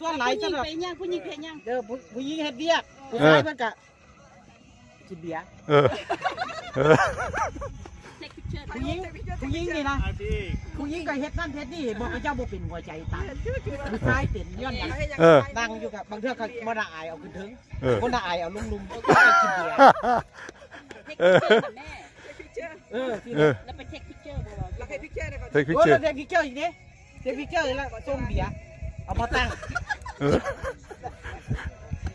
ส่วนหลายผู้หญิสำงหรับไปยังผู้หญิงไปยังเด้อผู้ผู้หญิงเฮ็ดเวียกผู้ชายเพิ่นก็กินเบียร์เออเออเซ็กพิเชอร์ผู้หญิงผู้หญิงนี่นะผู้หญิงก็เฮ็ดนั่นเฮ็ดนี่บอกว่าเจ้าบ่เป็นหัวใจตายผู้ชายเป็นย้อนหยังเออนั่งอยู่กับบางเทื่อก็บ่น่าอายเอาขึ้นถึงเออบ่น่าอายเอาลุมๆก็ไปกินเบียร์เซ็กพิเชอร์กับแม่เออที่เออแล้วไปเซ็กพิเชอร์บ่บอกเราให้พิกเจอร์เลยก่อนเทคพิโอ้เจอร์เด็กพิกเจอร์อีกเด้เด็กพิกเจอร์แล้วส่งเบียร์ เอามาตั้งเออ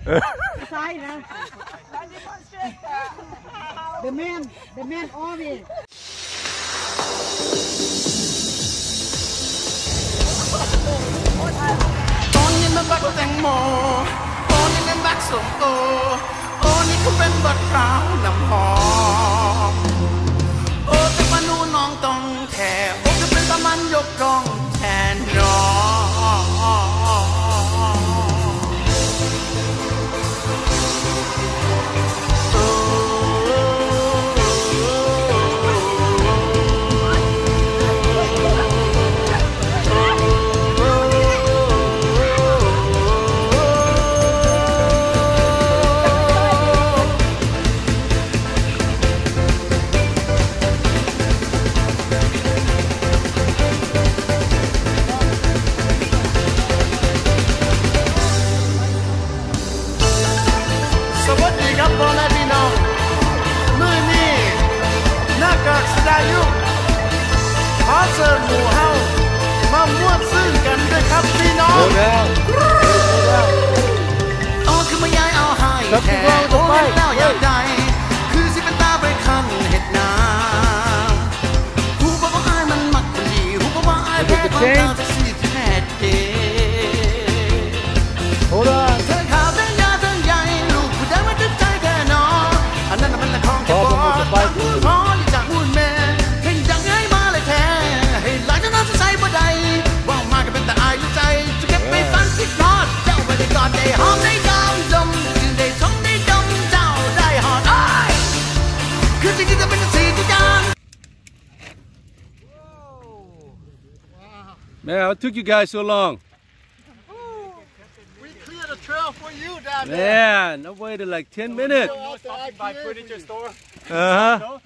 เออผู้ชายนะ The man the man always ตอนนี้มันบักแตงโมตอนนี้มันบักสมโอโอ้นี่ก็เป็นบักพร้าวน้ำหอม วัสดีครับพ่อแม่พี่น้องมื้อนี้หน้ากากสดายุขอเชิญหมู่เฮามาม่วนซื่นกันด้วยครับพี่น้องเอาคือมายายเอาให้แท้โอ้เห็นแล้วอยากได้คือสิเป็นตาไปคันเห็ดนาหูบอกว่าอายมันมักคนดีหูบอกว่าอายแพ้ความตา Man, it took you guys so long. We cleared a trail for you down there. Man, I waited like 10 so minutes. By furniture store. Uh-huh.